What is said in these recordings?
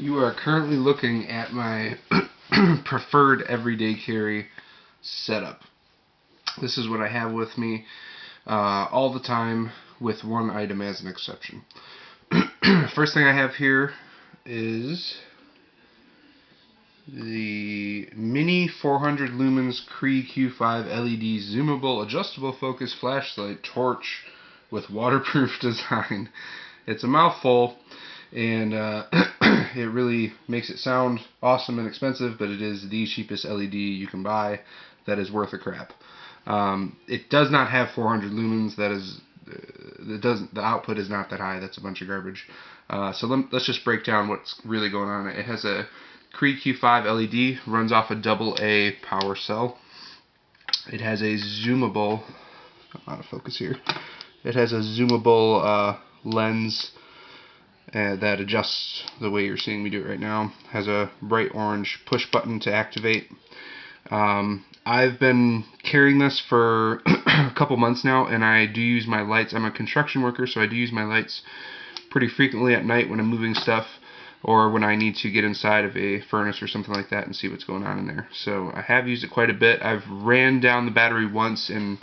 You are currently looking at my preferred everyday carry setup. This is what I have with me uh, all the time with one item as an exception. First thing I have here is the Mini 400 lumens Cree Q5 LED zoomable adjustable focus flashlight torch with waterproof design. It's a mouthful and uh, it really makes it sound awesome and expensive, but it is the cheapest LED you can buy that is worth a crap. Um, it does not have 400 lumens. That is, uh, it doesn't. The output is not that high. That's a bunch of garbage. Uh, so let, us just break down what's really going on. It has a Cree Q5 LED, runs off a double A power cell. It has a zoomable, out of focus here. It has a zoomable uh, lens uh, that adjusts the way you're seeing me do it right now. Has a bright orange push button to activate. Um, I've been carrying this for a couple months now, and I do use my lights. I'm a construction worker, so I do use my lights pretty frequently at night when I'm moving stuff or when I need to get inside of a furnace or something like that and see what's going on in there. So I have used it quite a bit. I've ran down the battery once and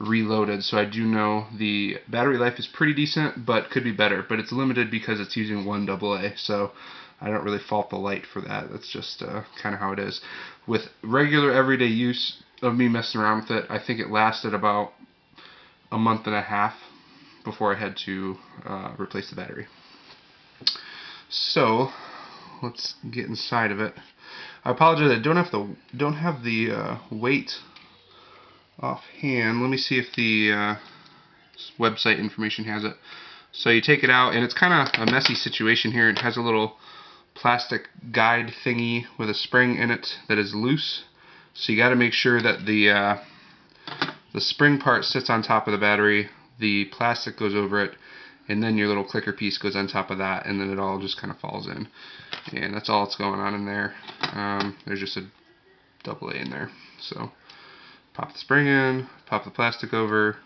reloaded, so I do know the battery life is pretty decent, but could be better. But it's limited because it's using one AA, so I don't really fault the light for that. That's just uh, kind of how it is. With regular everyday use of me messing around with it, I think it lasted about a month and a half before I had to uh, replace the battery. So let's get inside of it. I apologize. I don't have the don't have the uh, weight offhand. Let me see if the uh, website information has it. So you take it out, and it's kind of a messy situation here. It has a little plastic guide thingy with a spring in it that is loose. So you got to make sure that the uh, the spring part sits on top of the battery, the plastic goes over it, and then your little clicker piece goes on top of that, and then it all just kind of falls in. And that's all that's going on in there. Um, there's just a double A in there. So pop the spring in, pop the plastic over,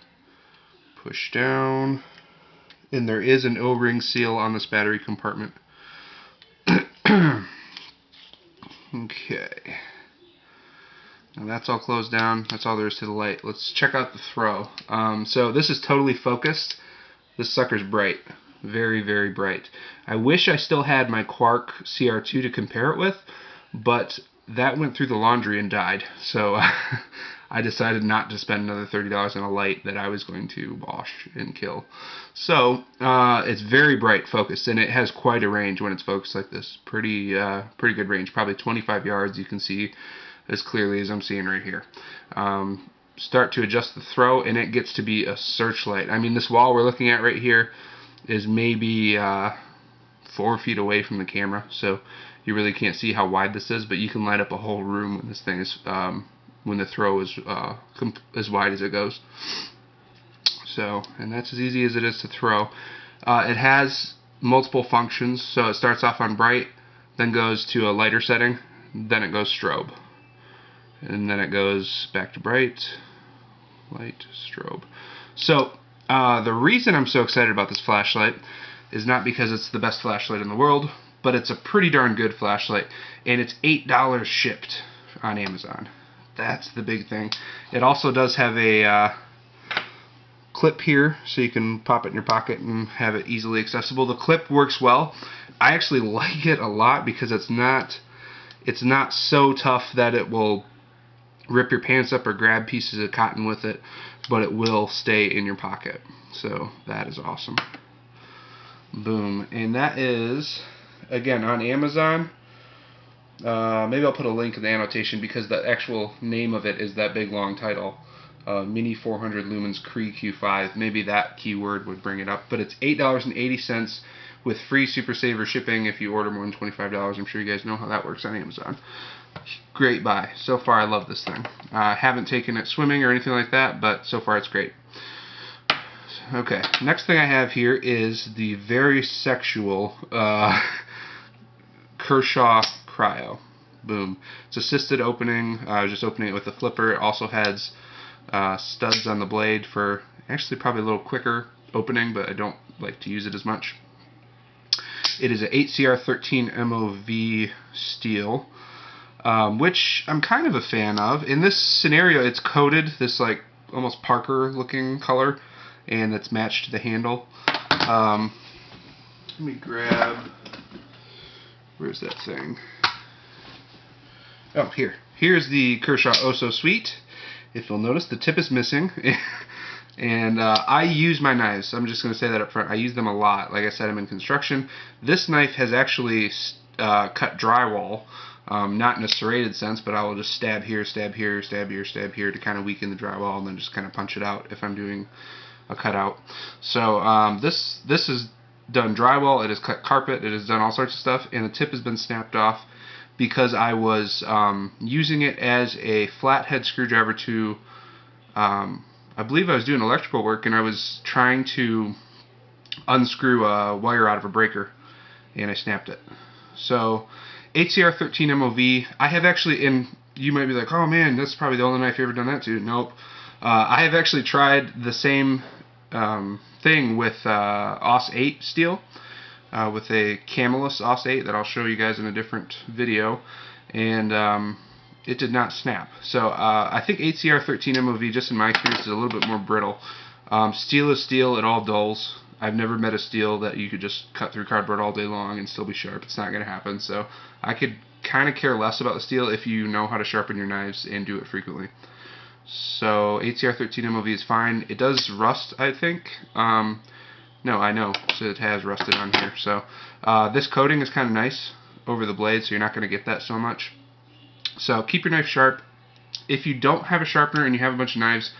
push down, and there is an O-ring seal on this battery compartment. okay. Now that's all closed down. That's all there is to the light. Let's check out the throw. Um, so this is totally focused. This sucker's bright. Very, very bright. I wish I still had my Quark CR2 to compare it with, but that went through the laundry and died. So I decided not to spend another $30 on a light that I was going to wash and kill. So uh, it's very bright focused, and it has quite a range when it's focused like this. Pretty, uh, pretty good range. Probably 25 yards. You can see as clearly as I'm seeing right here. Um, start to adjust the throw, and it gets to be a searchlight. I mean, this wall we're looking at right here is maybe uh, four feet away from the camera, so you really can't see how wide this is, but you can light up a whole room when this thing is, um, when the throw is uh, as wide as it goes. So, and that's as easy as it is to throw. Uh, it has multiple functions, so it starts off on bright, then goes to a lighter setting, then it goes strobe and then it goes back to bright, light, strobe. So uh, the reason I'm so excited about this flashlight is not because it's the best flashlight in the world, but it's a pretty darn good flashlight, and it's $8 shipped on Amazon. That's the big thing. It also does have a uh, clip here, so you can pop it in your pocket and have it easily accessible. The clip works well. I actually like it a lot because it's not it's not so tough that it will rip your pants up or grab pieces of cotton with it, but it will stay in your pocket. So that is awesome. Boom. And that is, again, on Amazon. Uh, maybe I'll put a link in the annotation because the actual name of it is that big long title. Uh, Mini 400 Lumens Cree Q5. Maybe that keyword would bring it up. But it's $8.80 with free Super Saver shipping if you order more than $25. I'm sure you guys know how that works on Amazon great buy. So far, I love this thing. I uh, haven't taken it swimming or anything like that, but so far it's great. Okay, next thing I have here is the very sexual uh, Kershaw Cryo. Boom. It's assisted opening. I was just opening it with a flipper. It also has uh, studs on the blade for actually probably a little quicker opening, but I don't like to use it as much. It is an 8CR13 MOV steel, um, which I'm kind of a fan of. In this scenario, it's coated this like almost Parker looking color, and it's matched to the handle. Um, let me grab. Where's that thing? Oh, here. Here's the Kershaw Oso Sweet. If you'll notice, the tip is missing. and uh, I use my knives. I'm just going to say that up front. I use them a lot. Like I said, I'm in construction. This knife has actually uh, cut drywall. Um, not in a serrated sense, but I will just stab here, stab here, stab here, stab here to kind of weaken the drywall, and then just kind of punch it out if I'm doing a cutout. So um, this this is done drywall. It has cut carpet. It has done all sorts of stuff, and the tip has been snapped off because I was um, using it as a flathead screwdriver to, um, I believe I was doing electrical work and I was trying to unscrew a wire out of a breaker and I snapped it. So 8CR13 MOV, I have actually, and you might be like, oh man, that's probably the only knife you've ever done that to. Nope. Uh, I have actually tried the same um, thing with uh, AUS 8 steel uh, with a Camillus AUS 8 that I'll show you guys in a different video, and um, it did not snap. So uh, I think 8CR13 MOV, just in my experience, is a little bit more brittle. Um, steel is steel, it all dulls. I've never met a steel that you could just cut through cardboard all day long and still be sharp. It's not going to happen. So I could kind of care less about the steel if you know how to sharpen your knives and do it frequently. So 8CR13 MOV is fine. It does rust, I think. Um, no, I know. So it has rusted on here. So uh, this coating is kind of nice over the blade, so you're not going to get that so much. So keep your knife sharp. If you don't have a sharpener and you have a bunch of knives,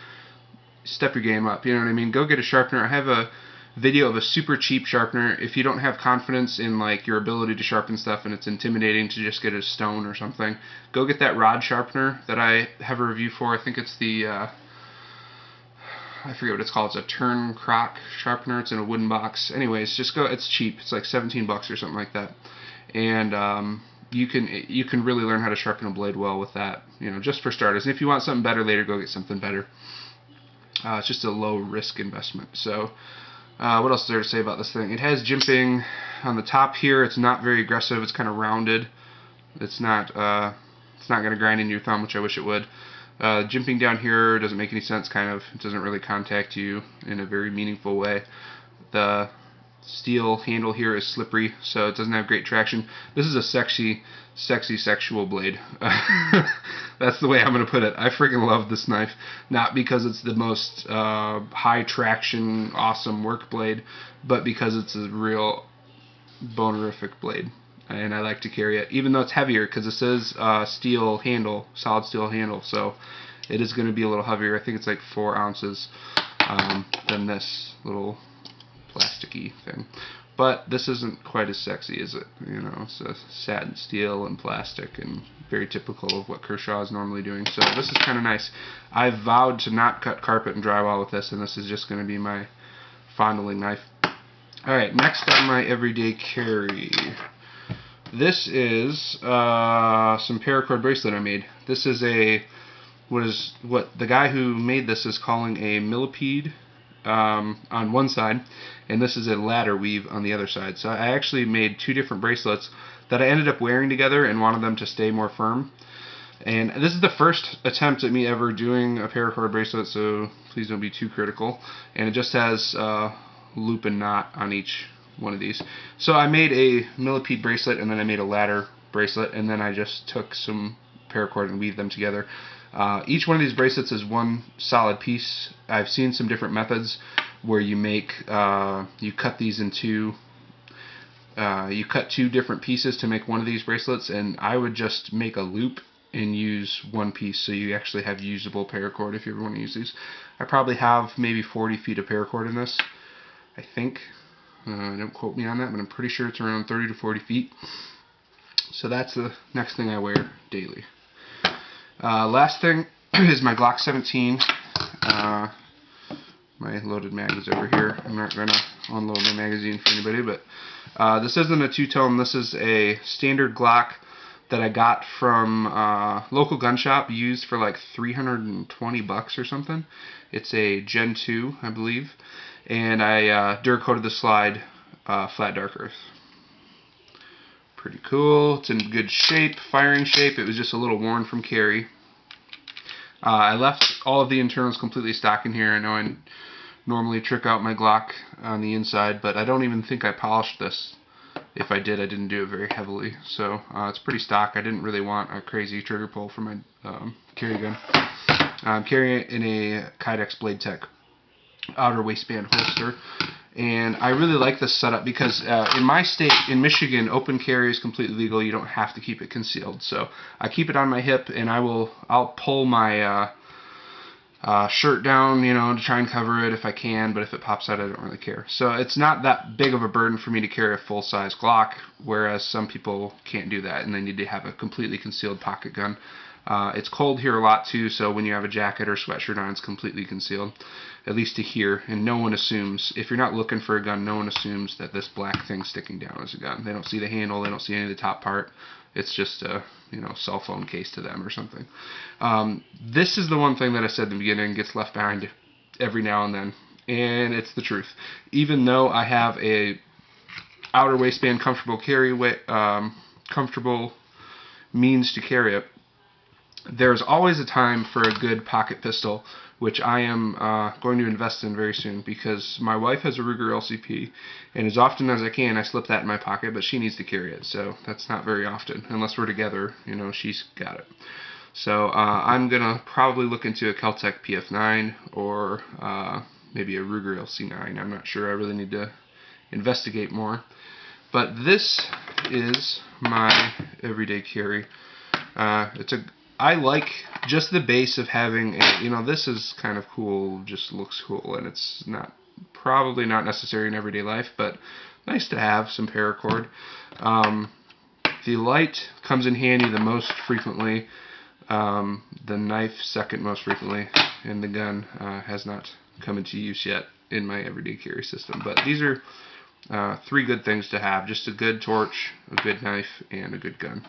step your game up. You know what I mean? Go get a sharpener. I have a video of a super cheap sharpener. If you don't have confidence in like your ability to sharpen stuff and it's intimidating to just get a stone or something, go get that rod sharpener that I have a review for. I think it's the uh, I forget what it's called. It's a turn crock sharpener. It's in a wooden box. Anyways, just go. It's cheap. It's like 17 bucks or something like that. And um, you can you can really learn how to sharpen a blade well with that. You know, just for starters. And if you want something better later, go get something better. Uh, it's just a low risk investment. So, uh, what else is there to say about this thing? It has jimping on the top here. It's not very aggressive. It's kind of rounded. It's not uh, it's not going to grind in your thumb, which I wish it would. Uh, jimping down here doesn't make any sense, kind of. It doesn't really contact you in a very meaningful way. The steel handle here is slippery, so it doesn't have great traction. This is a sexy, sexy sexual blade. That's the way I'm going to put it. I freaking love this knife. Not because it's the most uh, high traction, awesome work blade, but because it's a real bonerific blade and I like to carry it, even though it's heavier, because it says uh, steel handle, solid steel handle, so it is going to be a little heavier. I think it's like four ounces um, than this little plasticky thing. But this isn't quite as sexy, is it? You know, it's satin steel and plastic and very typical of what Kershaw is normally doing. So this is kind of nice. I vowed to not cut carpet and drywall with this, and this is just going to be my fondling knife. Alright, next on my everyday carry. This is uh, some paracord bracelet I made. This is a what is what the guy who made this is calling a millipede um, on one side, and this is a ladder weave on the other side. So I actually made two different bracelets that I ended up wearing together and wanted them to stay more firm. And this is the first attempt at me ever doing a paracord bracelet, so please don't be too critical. And it just has uh, loop and knot on each one of these. So I made a millipede bracelet and then I made a ladder bracelet and then I just took some paracord and weaved them together. Uh, each one of these bracelets is one solid piece. I've seen some different methods where you make, uh, you cut these in two, uh, you cut two different pieces to make one of these bracelets and I would just make a loop and use one piece so you actually have usable paracord if you ever want to use these. I probably have maybe 40 feet of paracord in this, I think. Uh, don't quote me on that, but I'm pretty sure it's around 30 to 40 feet. So that's the next thing I wear daily. Uh, last thing is my Glock 17. Uh, my loaded mag is over here. I'm not going to unload my magazine for anybody, but uh, this isn't a two-tone. This is a standard Glock that I got from uh, local gun shop used for like 320 bucks or something. It's a Gen 2, I believe and I uh, Duracoated the slide uh, flat dark earth. Pretty cool. It's in good shape, firing shape. It was just a little worn from carry. Uh, I left all of the internals completely stock in here. I know I normally trick out my Glock on the inside, but I don't even think I polished this. If I did, I didn't do it very heavily. So uh, it's pretty stock. I didn't really want a crazy trigger pull for my um, carry gun. I'm carrying it in a Kydex Blade Tech outer waistband holster. And I really like this setup because uh, in my state, in Michigan, open carry is completely legal. You don't have to keep it concealed. So I keep it on my hip, and I will I'll pull my uh, uh, shirt down, you know, to try and cover it if I can. But if it pops out, I don't really care. So it's not that big of a burden for me to carry a full size Glock, whereas some people can't do that and they need to have a completely concealed pocket gun. Uh, it's cold here a lot too, so when you have a jacket or sweatshirt on, it's completely concealed, at least to here. And no one assumes, if you're not looking for a gun, no one assumes that this black thing sticking down is a gun. They don't see the handle, they don't see any of the top part. It's just a you know cell phone case to them or something. Um, this is the one thing that I said in the beginning gets left behind every now and then, and it's the truth. Even though I have a outer waistband comfortable carry um, comfortable means to carry it there's always a time for a good pocket pistol, which I am uh, going to invest in very soon because my wife has a Ruger LCP, and as often as I can, I slip that in my pocket, but she needs to carry it, so that's not very often. Unless we're together, you know, she's got it. So uh, I'm going to probably look into a Keltec PF9 or uh, maybe a Ruger LC9. I'm not sure. I really need to investigate more. But this is my everyday carry. Uh, it's a I like just the base of having a, you know, this is kind of cool, just looks cool, and it's not, probably not necessary in everyday life, but nice to have some paracord. Um, the light comes in handy the most frequently, um, the knife second most frequently, and the gun uh, has not come into use yet in my everyday carry system. But these are uh, three good things to have, just a good torch, a good knife, and a good gun.